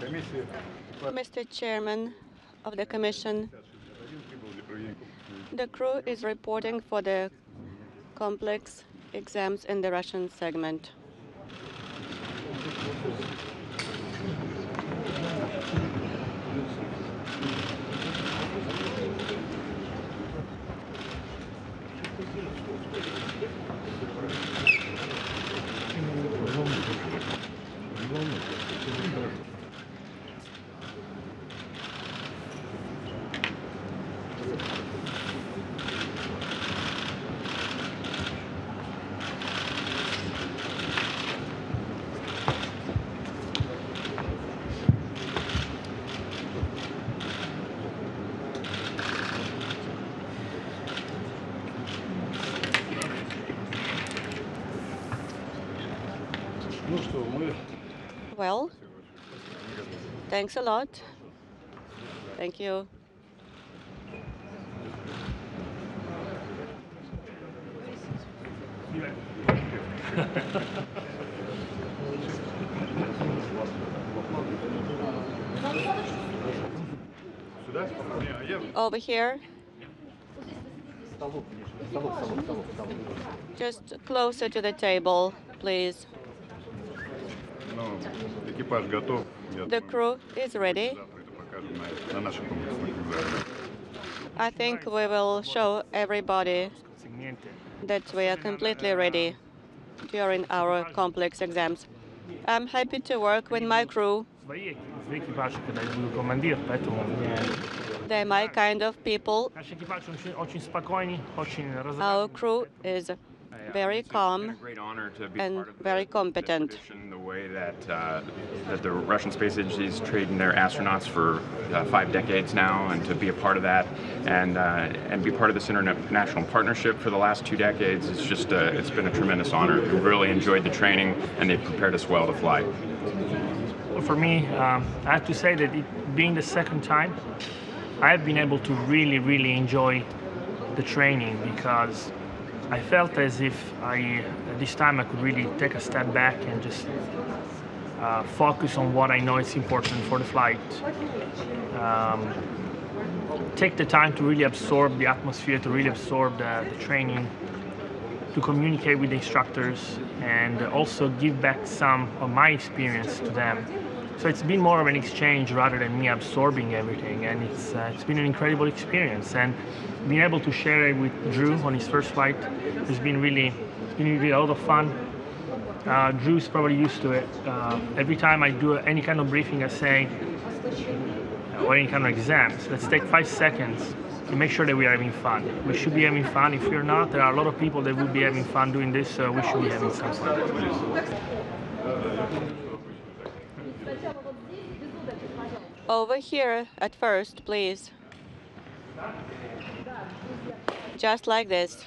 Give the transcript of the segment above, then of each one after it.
Mr. Chairman of the Commission, the crew is reporting for the complex exams in the Russian segment. Thanks a lot. Thank you. Over here. Just closer to the table, please. The crew is ready. I think we will show everybody that we are completely ready during our complex exams. I'm happy to work with my crew. They're my kind of people. Our crew is very calm and very competent way that uh, that the Russian space agency's trained their astronauts for uh, five decades now, and to be a part of that, and uh, and be part of this international partnership for the last two decades, it's just uh, it's been a tremendous honor. We really enjoyed the training, and they've prepared us well to fly. For me, um, I have to say that it being the second time, I have been able to really, really enjoy the training because I felt as if I this time I could really take a step back and just uh, focus on what I know is important for the flight. Um, take the time to really absorb the atmosphere, to really absorb the, the training, to communicate with the instructors, and also give back some of my experience to them. So it's been more of an exchange rather than me absorbing everything, and it's uh, it's been an incredible experience. And being able to share it with Drew on his first flight has been really, been really a lot of fun. Uh, Drew's probably used to it. Uh, every time I do any kind of briefing, I say, or any kind of exams, let's take five seconds to make sure that we are having fun. We should be having fun. If we're not, there are a lot of people that would be having fun doing this, so we should be having some fun. Over here at first, please. Just like this.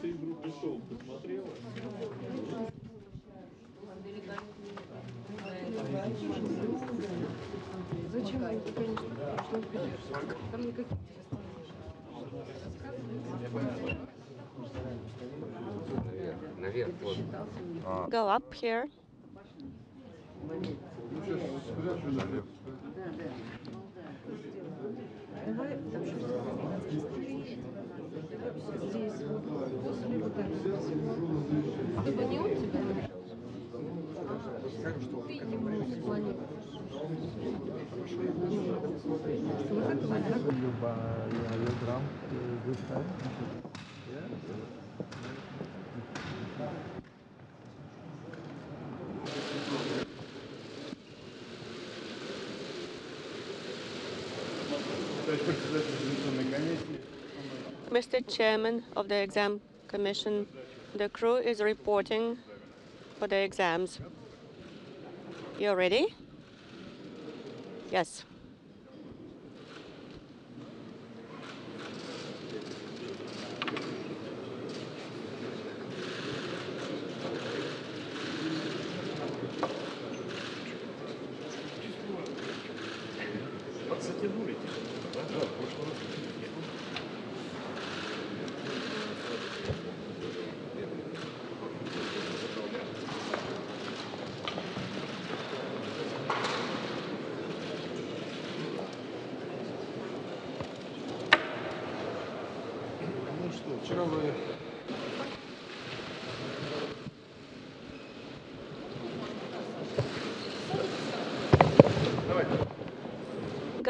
ты группу шоу посмотрела? Зачем они, конечно, пришлось бежать? Там никаких Наверх, вот. А. Go up here. Давай, здесь, вот, после вот этого всего, чтобы не он тебя? Ты ему склоняешь. Вот это вот так. Товарищ председатель комиссии, Mr. Chairman of the Exam Commission, the crew is reporting for the exams. You ready? Yes.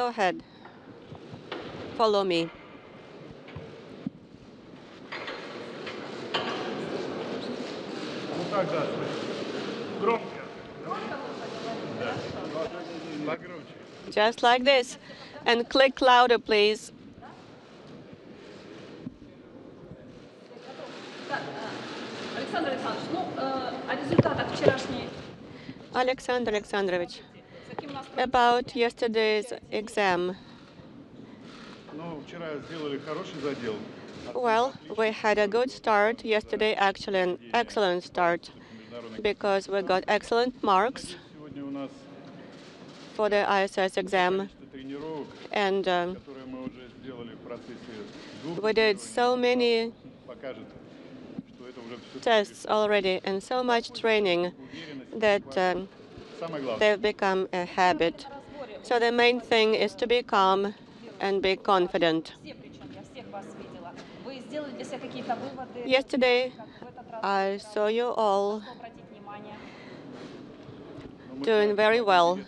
Go ahead. Follow me. Just like this. And click louder, please. Alexander Alexandrovich about yesterday's exam. Well, we had a good start yesterday, actually an excellent start, because we got excellent marks for the ISS exam. And uh, we did so many tests already and so much training that uh, They've become a habit. So the main thing is to be calm and be confident. Yesterday, I saw you all doing very well.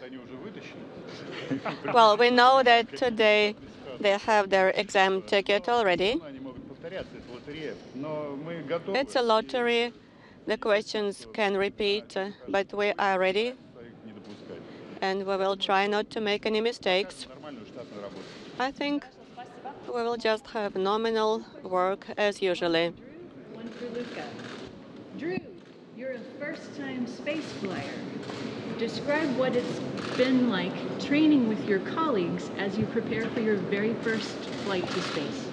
well, we know that today they have their exam ticket already. It's a lottery. The questions can repeat, but we are ready and we will try not to make any mistakes. I think we will just have nominal work as usually. One for Luca. Drew, you're a first-time space flyer. Describe what it's been like training with your colleagues as you prepare for your very first flight to space.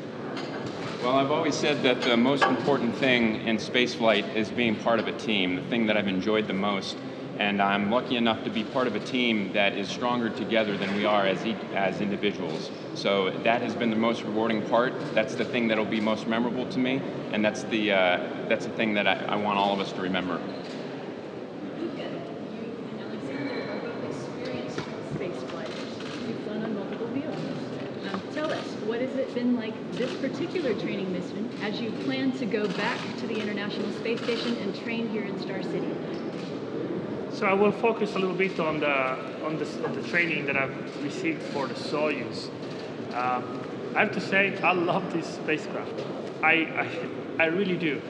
Well, I've always said that the most important thing in spaceflight is being part of a team. The thing that I've enjoyed the most and I'm lucky enough to be part of a team that is stronger together than we are as, as individuals. So that has been the most rewarding part. That's the thing that'll be most memorable to me, and that's the, uh, that's the thing that I, I want all of us to remember. What has it been like this particular training mission as you plan to go back to the International Space Station and train here in Star City? So I will focus a little bit on the on the, on the training that I've received for the Soyuz. Um, I have to say I love this spacecraft. I I, I really do.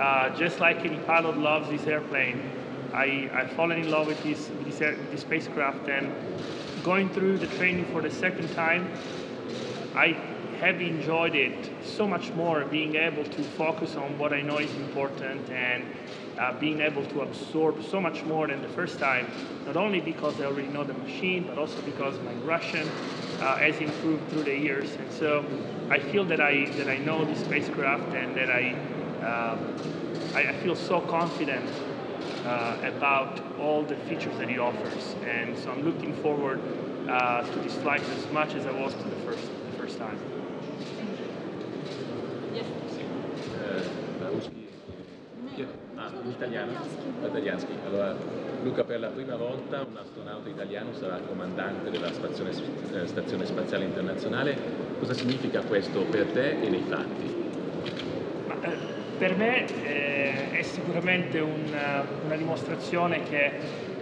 Uh, just like any pilot loves this airplane, I I've fallen in love with this this, air, this spacecraft and going through the training for the second time. I have enjoyed it so much more, being able to focus on what I know is important and uh, being able to absorb so much more than the first time, not only because I already know the machine, but also because my Russian uh, has improved through the years. And so I feel that I, that I know the spacecraft and that I, um, I, I feel so confident uh, about all the features that it offers. And so I'm looking forward uh, to this flight as much as I was to the first, the first time. l'italiano? La Allora, Luca, per la prima volta un astronauta italiano sarà comandante della stazione, eh, stazione Spaziale Internazionale. Cosa significa questo per te e nei fatti? Ma, eh, per me eh, è sicuramente una, una dimostrazione che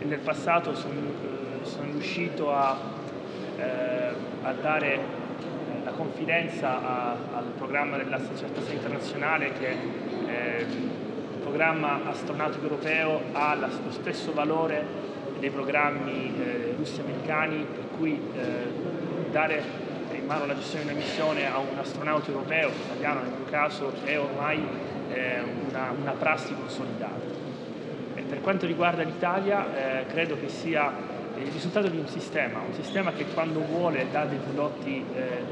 nel passato eh, sono son riuscito a, eh, a dare la confidenza a, al programma della società internazionale che eh, programma astronautico europeo ha lo stesso valore dei programmi eh, russi americani, per cui eh, dare in mano la gestione di una missione a un astronauta europeo, italiano nel mio caso, è ormai eh, una, una prassi consolidata. E per quanto riguarda l'Italia, eh, credo che sia il risultato di un sistema, un sistema che quando vuole dà dei prodotti eh,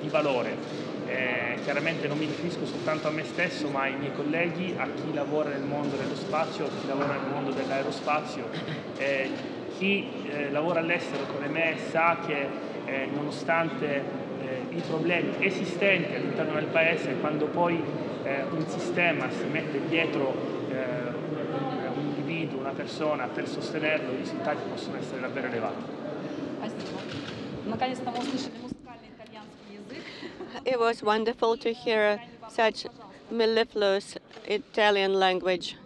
di valore. Eh, chiaramente non mi riferisco soltanto a me stesso, ma ai miei colleghi, a chi lavora nel mondo dello spazio, a chi lavora nel mondo dell'aerospazio. Eh, chi eh, lavora all'estero come me sa che eh, nonostante eh, i problemi esistenti all'interno del paese, quando poi eh, un sistema si mette dietro eh, un, un individuo, una persona per sostenerlo, i risultati possono essere davvero elevati. Спасибо. Наконец-то мы услышали музыкальный итальянский язык. It was wonderful to hear such mellifluous Italian language.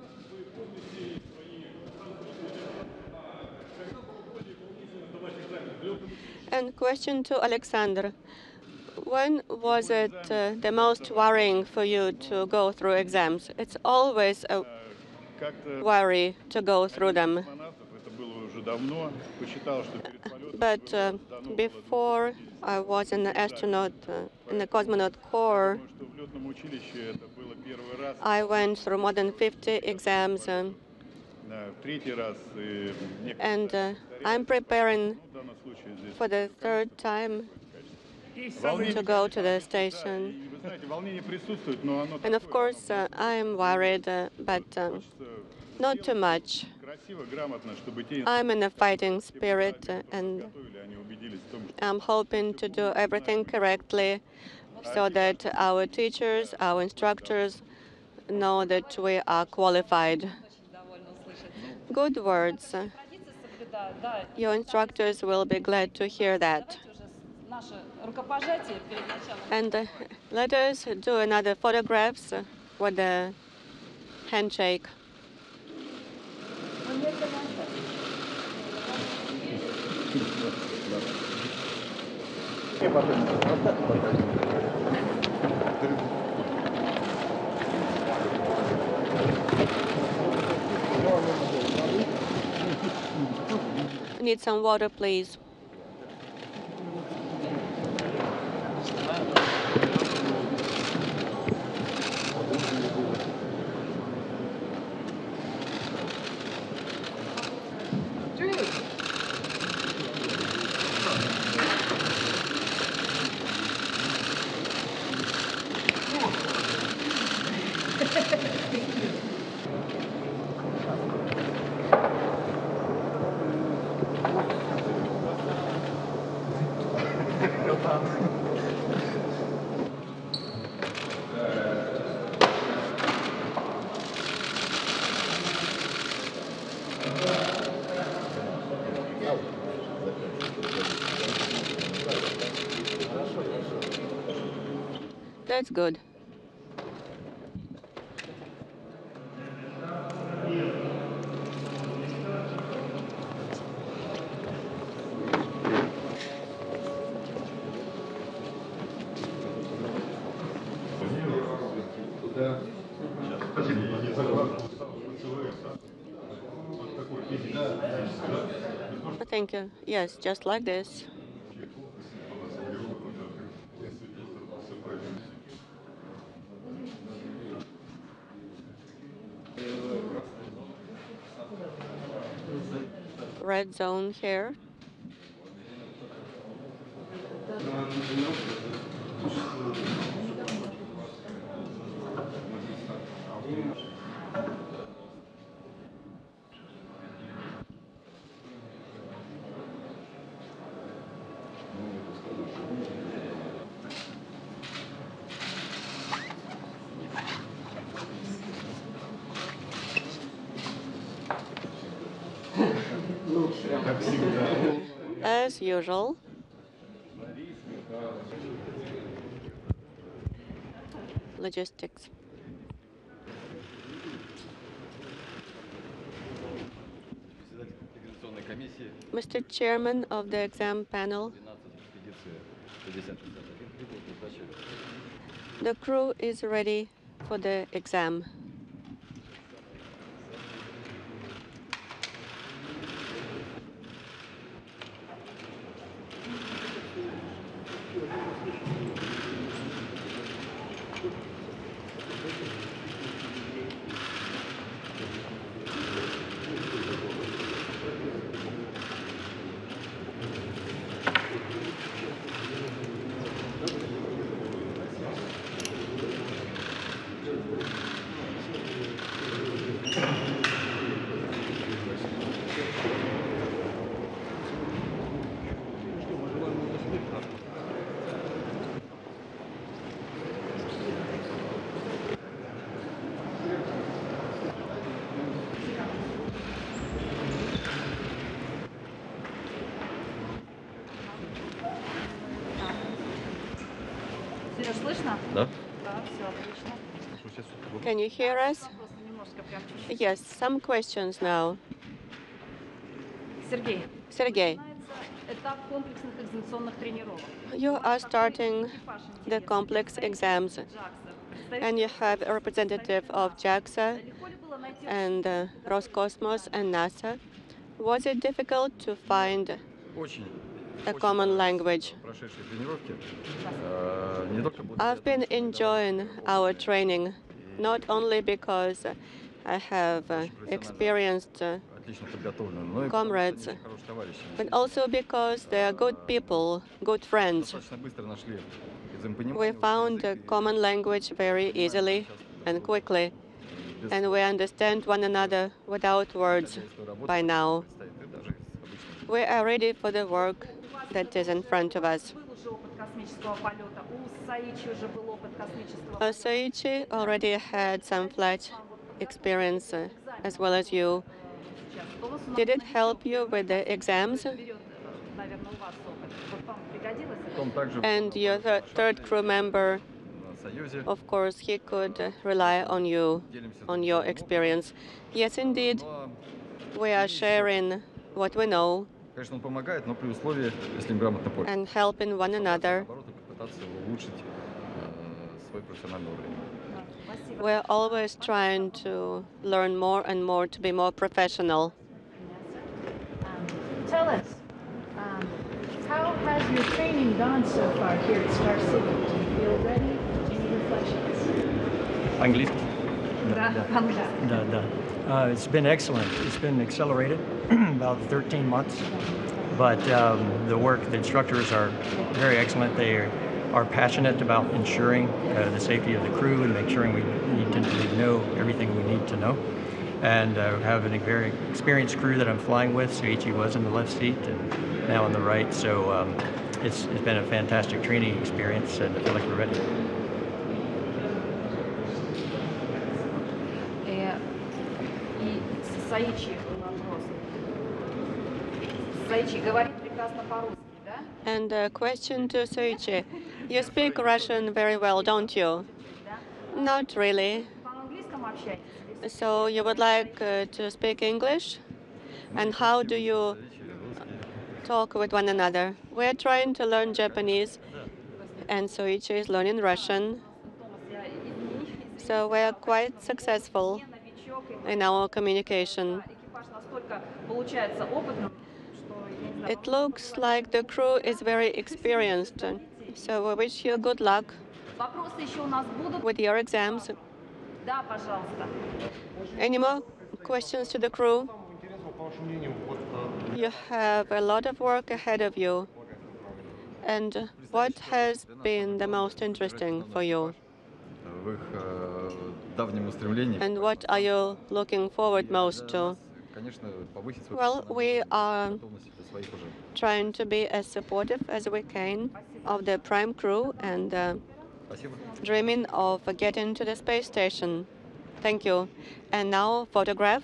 And question to Alexander. When was it uh, the most worrying for you to go through exams? It's always a worry to go through them. But uh, before I was an astronaut uh, in the cosmonaut corps, I went through more than 50 exams. Uh, and uh, I'm preparing for the third time to go to the station. And of course, uh, I am worried, uh, but uh, not too much. I'm in a fighting spirit and I'm hoping to do everything correctly so that our teachers, our instructors know that we are qualified. Good words. Your instructors will be glad to hear that. And uh, let us do another photographs with the handshake. Need some water, please. That's good. Thank you. Yes, just like this. Red zone here. As usual, logistics. Mr. Chairman of the exam panel, the crew is ready for the exam. Can you hear us? Yes, some questions now. Sergey. Sergey. You are starting the complex exams, and you have a representative of JAXA and uh, Roscosmos and NASA. Was it difficult to find a common language? I've been enjoying our training, not only because I have uh, experienced uh, comrades, but also because they are good people, good friends. We found a common language very easily and quickly, and we understand one another without words by now. We are ready for the work that is in front of us. Soichi already had some flight experience, uh, as well as you. Did it help you with the exams? And your th third crew member, of course, he could rely on you, on your experience. Yes, indeed, we are sharing what we know конечно, он помогает, но при условии, если им грамотно пользоваться. and helping one another. Попытаться улучшить э, свой профессиональный уровень. We're always trying to learn more and more to be more professional. Um, Tell us, um, how has your training gone so far here at Star City? Do you feel ready? Any reflections? Английский? Да, по-английски. Да, да. Uh, it's been excellent. It's been accelerated about 13 months, but um, the work, the instructors are very excellent. They are, are passionate about ensuring uh, the safety of the crew and make sure we to know everything we need to know. And uh, have a very experienced crew that I'm flying with. So Soichi was in the left seat and now on the right. So um, it's, it's been a fantastic training experience, and I feel like we're ready. Саичи вопрос. Саичи говорит прекрасно по-русски, да? And a question to Soichi. You speak Russian very well, don't you? Да? Not really. По-английскому общаетесь? или So you would like uh, to speak English? And how do you talk with one another? We're trying to learn Japanese, and Soichi is learning Russian. Томас, я извини, So we are quite successful я новичок, и in our communication. It looks like the crew is very experienced, so we wish you good luck with your exams. Any more questions to the crew? You have a lot of work ahead of you. And what has been the most interesting for you? Э, В их э, давнем устремлении. And what are you looking forward most to? Конечно, повысить свой Well, we are готовность для своих уже. trying to be as supportive as we can of the prime crew and uh, Спасибо. dreaming of getting to the space station. Thank you. And now, photograph.